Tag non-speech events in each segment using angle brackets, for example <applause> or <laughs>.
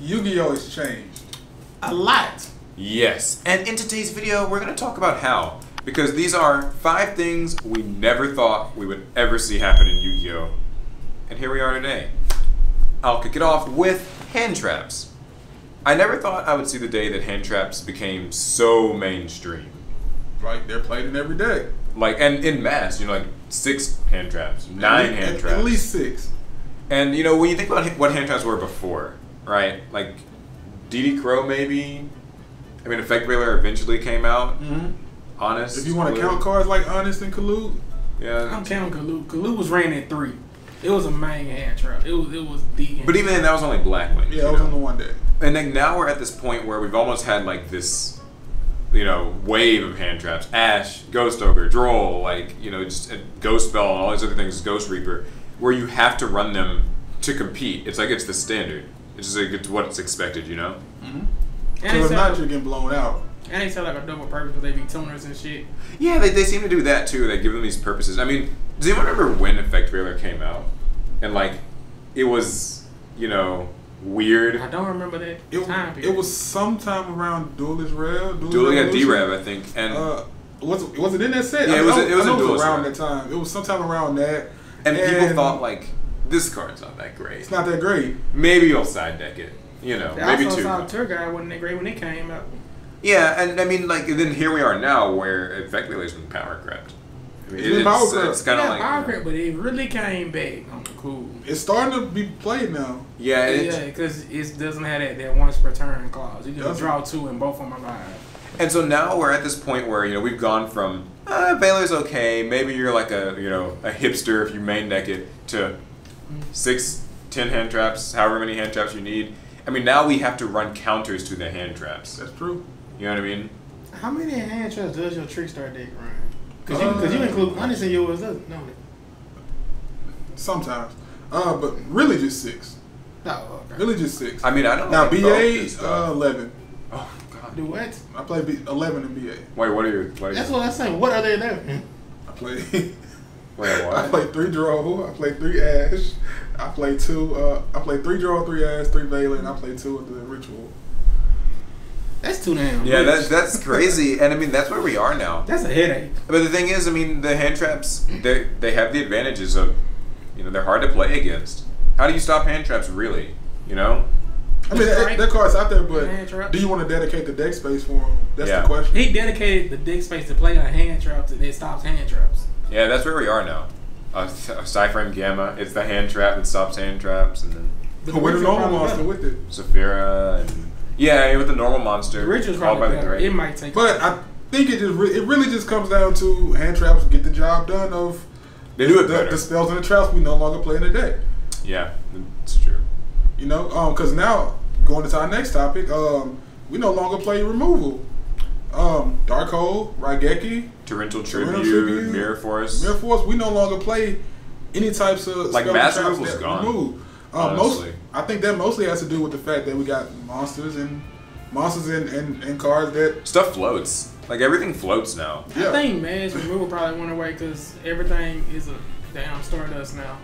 Yu-Gi-Oh has changed. A lot. Yes, and in today's video, we're going to talk about how. Because these are five things we never thought we would ever see happen in Yu Gi Oh! And here we are today. I'll kick it off with hand traps. I never thought I would see the day that hand traps became so mainstream. Right, they're played in every day. Like, and in mass, you know, like six hand traps, nine at, hand traps. At least six. And you know, when you think about what hand traps were before, right? Like DD Crow, maybe. I mean, Effect Veiler eventually came out. Mm-hmm. Honest. If you want to count cards like Honest and Kalut, Yeah. I'm counting Kalut. Kalut was ran at three. It was a main hand trap. It was it was the. hand But even then, that was only Blackwing. yeah, you it was know? on the one day. And then now we're at this point where we've almost had like this, you know, wave of hand traps. Ash, Ghost Ogre, Droll, like, you know, just uh, Ghost Belle and all these other things, Ghost Reaper, where you have to run them to compete. It's like it's the standard. It's just like it's what's expected, you know? And Because they if not, you're getting blown out. and they sell like a double purpose because they be tuners and shit. Yeah, they, they seem to do that too. They give them these purposes. I mean, does anyone remember when Effect Veiler came out? And like, it was, you know, weird. I don't remember that It, time period. it was sometime around Duelist Rev. Duelist Duel, yeah, Revolution. D-Rev, I think. And Uh, was it, was it in that set? Yeah, I it was know- a- it was I a know Duelist around Rev. that time. It was sometime around that. and people thought like, this card's not that great. it's not that great. Maybe you'll side deck it. You know, They maybe also two. saw Tour Guide wasn't that great when it came out. Yeah, and I mean, like, then here we are now, where effectively it's been power crept. I mean, It's been power crept. It's kind of yeah, like, power grip, but it really came back on the cool. It's starting to be played now. yeah, it, Yeah, because it doesn't have that, that once per turn clause. You can draw two and both of them are live. And so now we're at this point where you know we've gone from uh, Veiler's okay, maybe you're like a you know a hipster if you main deck it to six, ten hand traps, however many hand traps you need. I mean now we have to run counters to the hand traps. That's true. You know what I mean? How many hand traps does your Trickstar deck run? Because you, cause you Uh, include honest in yours, doesn't no? Sometimes. Uh, but really just six. No, okay. Really just six. I mean I don't now like both this BA stuff. uh, eleven. oh god. Do what? I play B- eleven in BA. Wait, what are you? What are That's your what I'm saying. What are they there? I play. <laughs> wait, what? I play three draw. I play three ash. I play two. Uh, I play three draw, three ash, three Veiler, and I play two of the ritual. That's too damn. Yeah, rich. that's that's crazy, <laughs> and I mean that's where we are now. that's a headache. But the thing is, I mean, the hand traps they they have the advantages of, you know, they're hard to play against. How do you stop hand traps, really? You know? I mean, That's that, that card's out there, but do you want to dedicate the deck space for him? That's Yeah. the question. He dedicated the deck space to play on hand traps it stops hand traps. Yeah, that's where we are now. Uh, PSY-Frame Gamma, it's the hand trap that stops hand traps, and then But With a ritual's normal probably monster with it. Saphira, and yeah, with the normal monster. The ritual's called probably by the better. It might take. But I think it just re- it really just comes down to hand traps get the job done of They do it the, better. the spells and the traps we no longer play in the deck. Yeah, it's true. You know, um, because now going into our next topic, um, we no longer play removal. Um, Dark Hole, Raigeki, Torrential Torrential Tribute, Tribute, Mirror Force. Mirror Force, we no longer play any types of Like, spell mass traps removal's gone, remove. Um, most, honestly. I think that mostly has to do with the fact that we got monsters and monsters and, and, and cards that Stuff floats. Like everything floats now. yeah. I think mass removal probably went away because everything is a damn Stardust now.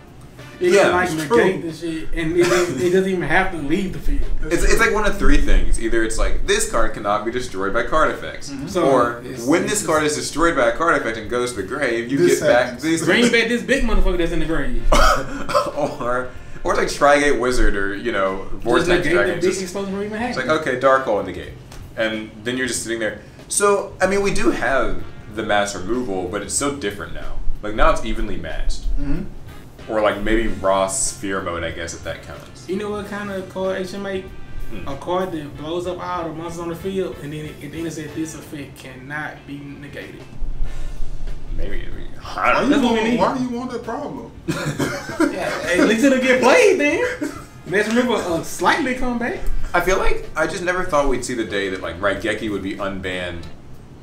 It Yeah, can like it's negate true. the shit, and it, doesn't- it doesn't even have to leave the field. It's, it's like one of three things. Either it's like this card cannot be destroyed by card effects, So, or it's- when it's this just- card is destroyed by a card effect and goes to the grave, you This get back happens. these. Bring back this big motherfucker that's in the grave. <laughs> or or like Trigate Wizard or you know Just Vortex negate the Dragon. big Just, explosion from even it's like okay, dark hole in the gate, and then you're just sitting there. So I mean, we do have the mass removal, but it's so different now. Like now it's evenly matched, Mhm. Or like maybe Ra Sphere Mode, I guess if that counts. You know what kind of card HMA? Hmm. A card that blows up all the monsters on the field, and then it, and then it said this effect cannot be negated. Maybe. I, Why, don't you That's what we want, why do you want that problem? <laughs> Yeah, at least it'll get played then. Let's remember a slightly come back. I feel like I just never thought we'd see the day that like Raigeki would be unbanned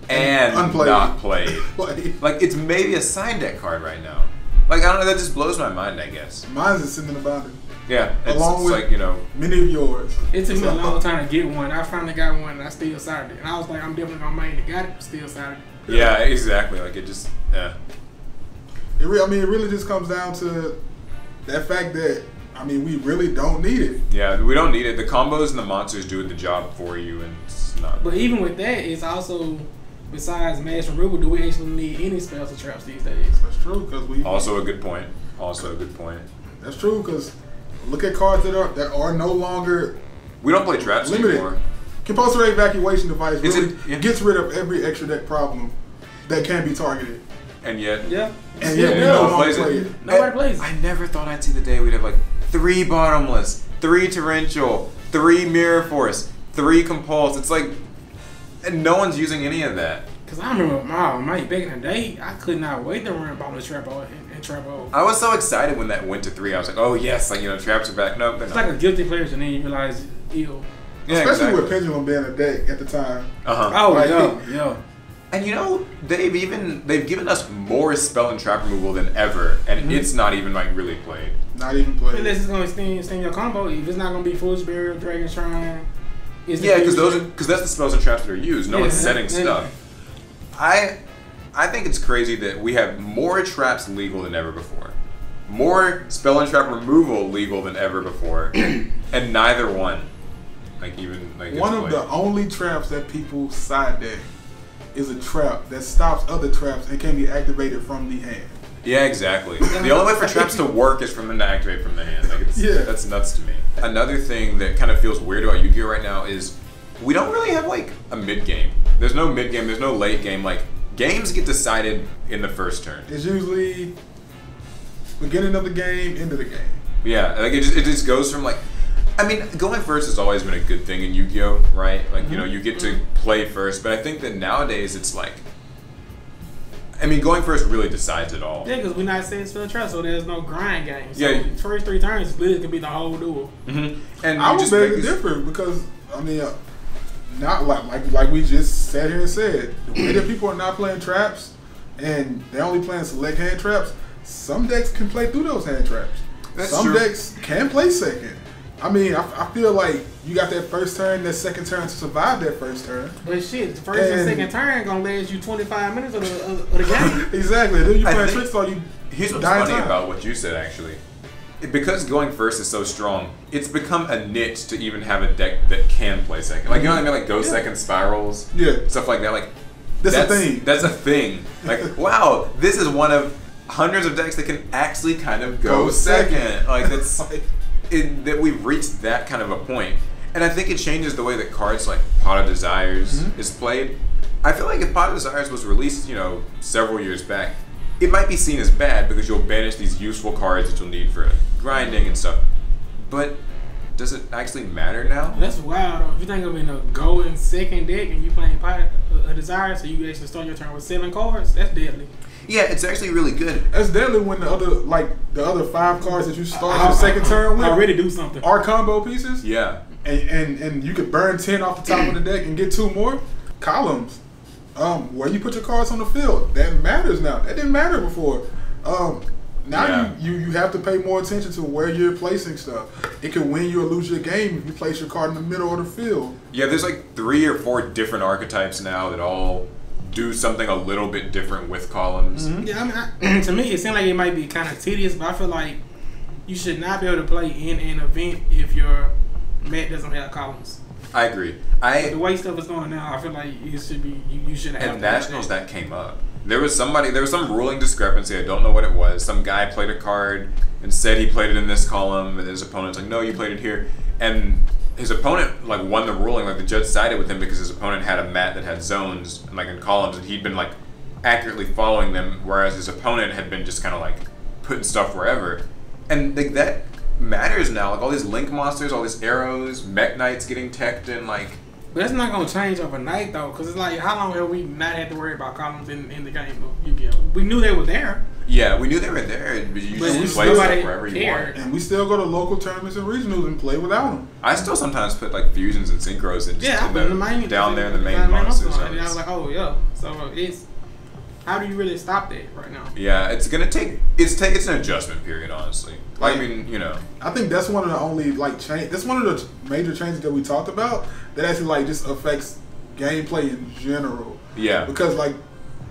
and Unplayed. not played. <laughs> like, like it's maybe a side deck card right now. Like I don't know, that just blows my mind. I guess. mine's is sitting about it. Yeah, it's, Along it's with- like you know. Many of yours. It took me a long time to get one. I finally got one, and I still started it. And I was like, I'm definitely gonna main it. Got it, still started it. Yeah, exactly. Like it just. Yeah. It re- I mean, it really just comes down to that fact that I mean, we really don't need it. Yeah, we don't need it. The combos and the monsters do the job for you, and it's not. But even with that, it's also besides mass removal, do we actually need any spells or traps these days? That's true because we Also a good point. Also a good point. That's true because look at cards that are that are no longer We don't play traps limited. anymore. Compulsory evacuation device really it- yeah. gets rid of every extra deck problem that can be targeted. And yet, Yeah. And yet we yeah. no no one longer plays play it. it. Nobody I- plays. I never thought I'd see the day we'd have like three bottomless, three torrential, three mirror force, three compulse. It's like, and no one's using any of that. Cause I remember my Mike back in the day, I could not wait to run Bomb the Trap and, and Trap O. I was so excited when that went to three. I was like, oh yes, like you know, traps are back. Nope, It's not. like a guilty pleasure, and then you realize, ew. yeah, Especially with. Pendulum being a deck at the time. Uh-huh. Oh, Like- yeah, yeah. And you know, they've even they've given us more spell and trap removal than ever, and Mm-hmm. it's not even like really played. Not even played. Unless it's gonna extend, extend your combo. If it's not gonna be Fool's Burial, Dragon Shrine, Yeah, because those because that's the spells and traps that are used. No Yeah, one's setting yeah. stuff. I I think it's crazy that we have more traps legal than ever before, more spell and trap removal legal than ever before, <clears throat> and neither one, like even like One of played. the only traps that people side deck is a trap that stops other traps and can be activated from the hand. Yeah, exactly. The only way for traps to work is for them to activate from the hand. Like it's, Yeah. that's nuts to me. Another thing that kind of feels weird about Yu-Gi-Oh right now is we don't really have like a mid game. There's no mid game. There's no late game. Like games get decided in the first turn. It's usually beginning of the game, end of the game. Yeah, like it just, it just goes from like, I mean, going first has always been a good thing in Yu-Gi-Oh, right? Like you know, you get to play first, but I think that nowadays it's like, I mean, going first really decides it all. Yeah, because we're not setting spell trap, so there's no grind game. So Yeah. first three turns literally could be the whole duel. hmm And I you would just beg make to this- because I mean, uh, not like like like we just sat here and said, the way that people are not playing traps and they're only playing select hand traps. Some decks can play through those hand traps. That's Some true. decks can play second. I mean, I, I feel like you got that first turn, that second turn to survive that first turn. But shit, the first and, And- second turn gonna last you 25 minutes of the, of, of the game. <laughs> exactly. Then you I play think- Trickstar, you Here's what's funny time. about what you said, actually. Because going first is so strong, it's become a niche to even have a deck that can play second. Like you know what I mean? Like go Yeah. second spirals, Yeah. stuff like that. Like That's a thing. That's a thing. Like <laughs> wow, this is one of hundreds of decks that can actually kind of go, Go second. second. Like <laughs> that's Like, it, that we've reached that kind of a point. And I think it changes the way that cards like Pot of Desires Mhm. is played. I feel like if Pot of Desires was released, you know, several years back, it might be seen as bad because you'll banish these useful cards that you'll need for grinding and stuff. But does it actually matter now? That's wild. If you think of in a going second deck and you playing Pot uh, a desire, so you actually start your turn with seven cards, that's deadly. Yeah, it's actually really good. that's deadly when the other like the other five cards that you start I- your uh, second I- turn uh, with Already do something. are combo pieces. Yeah. and, and and you could burn ten off the top of the <clears throat> deck and get two more columns. Um, where you put your cards on the field that matters now. That didn't matter before. Um, now Yeah. you, you you have to pay more attention to where you're placing stuff. It can win you or lose your game if you place your card in the middle of the field. Yeah, there's like three or four different archetypes now that all do something a little bit different with columns. Yeah, I mean, I, <clears throat> to me, it seems like it might be kind of tedious, but I feel like you should not be able to play in an event if your mat doesn't have columns. I agree. The way stuff is going now, I feel like it should be you, you should have. at nationals that came up. There was somebody. There was some ruling discrepancy. I don't know what it was. Some guy played a card and said he played it in this column, and his opponent's like, "No, you played it here." And his opponent like won the ruling. Like the judge sided with him because his opponent had a mat that had zones and like in columns, and he'd been like accurately following them, whereas his opponent had been just kind of like putting stuff wherever. And like that matters now. Like all these link monsters, all these arrows, Mekk-Knights getting teched, and like But that's not gonna change overnight though, because it's like how long have we not had to worry about columns in, in the game of Yu-Gi-Oh? We knew they were there. yeah, we knew they were there. But you But just play still stuff didn't wherever you want. And we still go to local tournaments and regionals and play without them. I still sometimes put like fusions and synchros and just Yeah, I in put the, in the down there in the main monster upside, And I was like, oh yeah. So it's how do you really stop that right now? Yeah, it's gonna take it's take it's an adjustment period, honestly. Like, I mean, you know, I think that's one of the only like change. That's one of the major changes that we talked about that actually like just affects gameplay in general. yeah. Because like,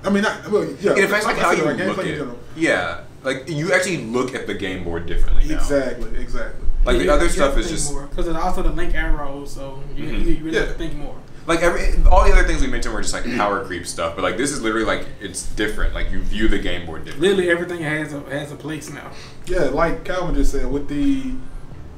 I mean, not, well, yeah, It affects like how I said, you like, look at it. Yeah, like you actually look at the game board differently now. Exactly, exactly. Like the other stuff is just more because also the link arrows, so you, Mhm. you, you really have to think more. Like every all the other things we mentioned were just like power creep stuff, but like this is literally like it's different. Like you view the game board differently. Literally everything has a has a place now. Yeah, like Calvin just said, with the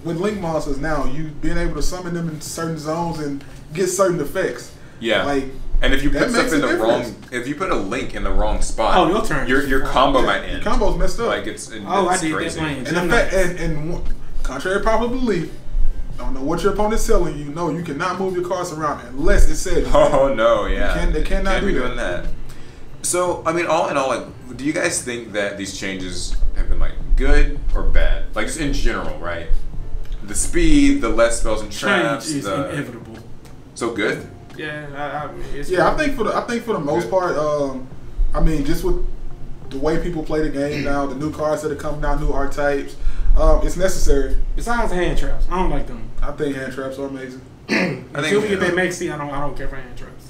with link monsters now, you being able to summon them in certain zones and get certain effects. Yeah. Like and if you that put stuff in a the wrong, if you put a link in the wrong spot, Oh, your turn. Your your combo might end. your combo's messed up. Like it's, and Oh, I it's did crazy. playing. and the Gym fact, and, and contrary to popular belief, I don't know what your opponent's telling you. No, you cannot move your cards around unless it says. you. <laughs> Oh no, yeah. can- they cannot Can't be do that. doing that. So I mean, all in all, like, do you guys think that these changes have been like good or bad? Like just in general, right? The speed, the less spells and traps. Change is the inevitable. so good. Yeah, I, I mean, it's Yeah, I think for the I think for the most part, um, I mean, just with the way people play the game <clears throat> now, the new cards that are coming out, new archetypes, um, it's necessary. Besides hand traps, I don't like them. I think hand traps are amazing. <clears throat> Until we get that Maxx C, I don't I don't care for hand traps.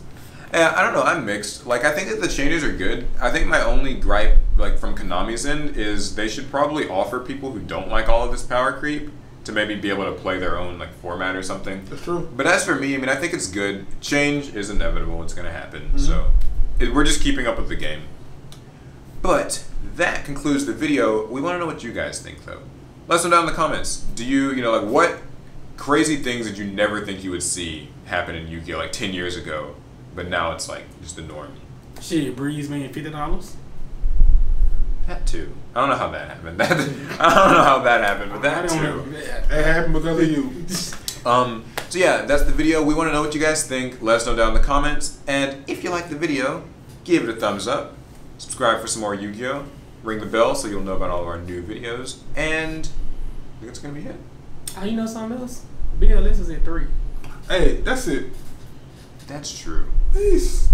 Yeah, I don't know. I'm mixed. Like, I think that the changes are good. I think my only gripe, like from Konami's end, is they should probably offer people who don't like all of this power creep to maybe be able to play their own like format or something. That's true. But as for me, I mean, I think it's good. Change is inevitable. It's going to happen. Mhm. So it, we're just keeping up with the game. But that concludes the video. We want to know what you guys think, though. Let us know down in the comments. Do you, you know, like what crazy things did you never think you would see happen in Yu-Gi-Oh! like 10 years ago, but now it's like just the norm? Shit, Breeze me fifty dollars. That too. I don't know how that happened. <laughs> That, I don't know how that happened, but that too. It happened because of you. <laughs> Um, so yeah, that's the video. We want to know what you guys think. Let us know down in the comments. And if you like the video, give it a thumbs up. Subscribe for some more Yu-Gi-Oh! Ring the bell so you'll know about all of our new videos. And I think that's gonna be it. Oh, you know something else? BLS is at three. Hey, that's it. That's true. Peace.